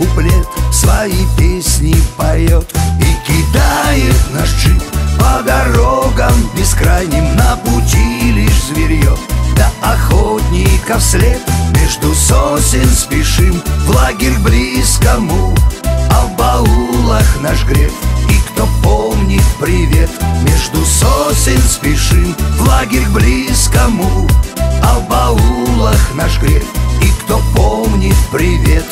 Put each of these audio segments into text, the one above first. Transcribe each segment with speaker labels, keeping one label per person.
Speaker 1: куплет Свои песни поет И кидает наш джип по дорогам бескрайним На пути лишь зверье. Да охотника вслед Между сосен спешим. В лагерь близкому А в баулах наш грех И кто помнит привет Между сосен спешим. В лагерь близкому А в баулах наш грех и кто помнит привет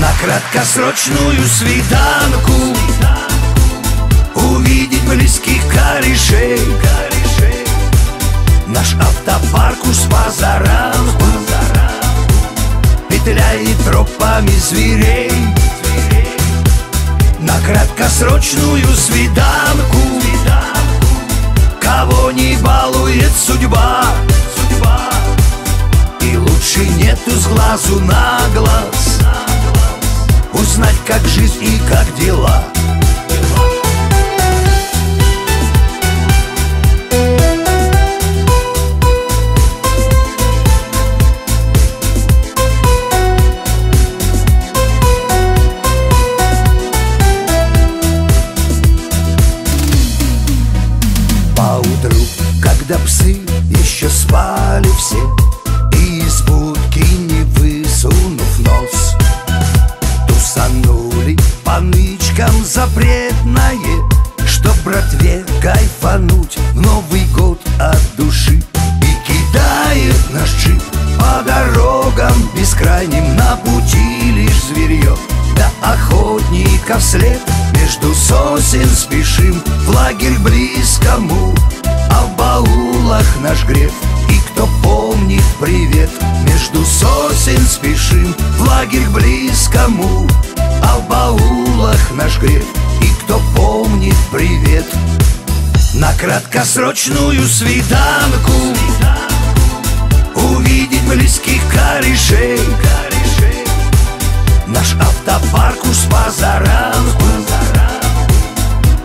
Speaker 1: на краткосрочную свиданку Увидеть близких корешей. Наш автопарк уж позаранку Петляет тропами зверей. На краткосрочную свиданку Кого не балует судьба. И лучше нету с глазу на глаз Узнать, как жизнь и как дела нычкам запретное Чтоб братве кайфануть. В Новый год от души. И кидает наш джип по дорогам бескрайним. На пути лишь зверье. Да охотника вслед Между сосен спешим. В лагерь близкому А в баулах наш греб. И кто помнит привет Между сосен спешим. В лагерь близкому А в баулах наш греб И кто помнит привет. На краткосрочную свиданку Увидеть близких корешей. Наш автопарк уж позаранку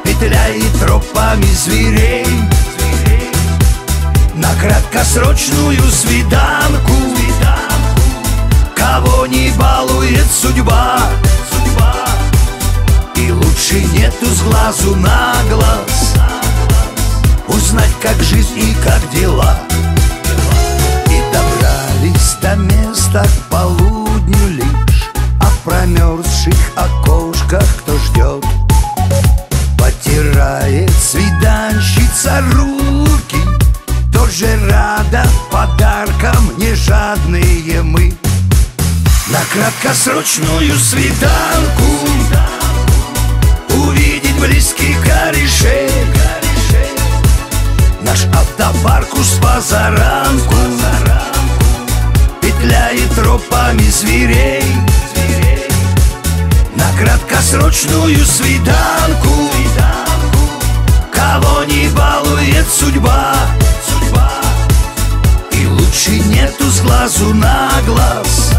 Speaker 1: Петляет тропами зверей. На краткосрочную свиданку Кого не балует судьба Лучше нету с глазу на глаз. Узнать, как жизнь и как дела. И добрались до места к полудню лишь. А в промерзших окошках кто ждет? Потирает свиданщица руки. Тоже рада подаркам не жадные мы. На краткосрочную свиданку близких корешей Наш автопарк уж с позаранку Петляет тропами зверей. На краткосрочную свиданку Кого не балует судьба. И лучше нету с глазу на глаз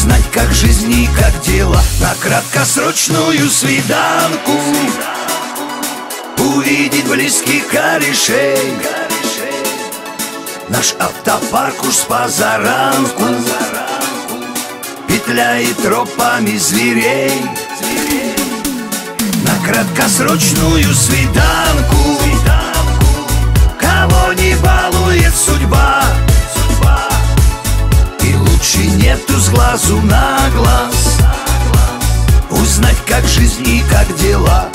Speaker 1: Узнать, как жизнь и как дела На краткосрочную свиданку. Увидеть близких корешей. Наш автопарк уж с позаранку. Петляет тропами зверей. На краткосрочную свиданку. Кого не балует глазу на глаз. Узнать, как жизнь и как дела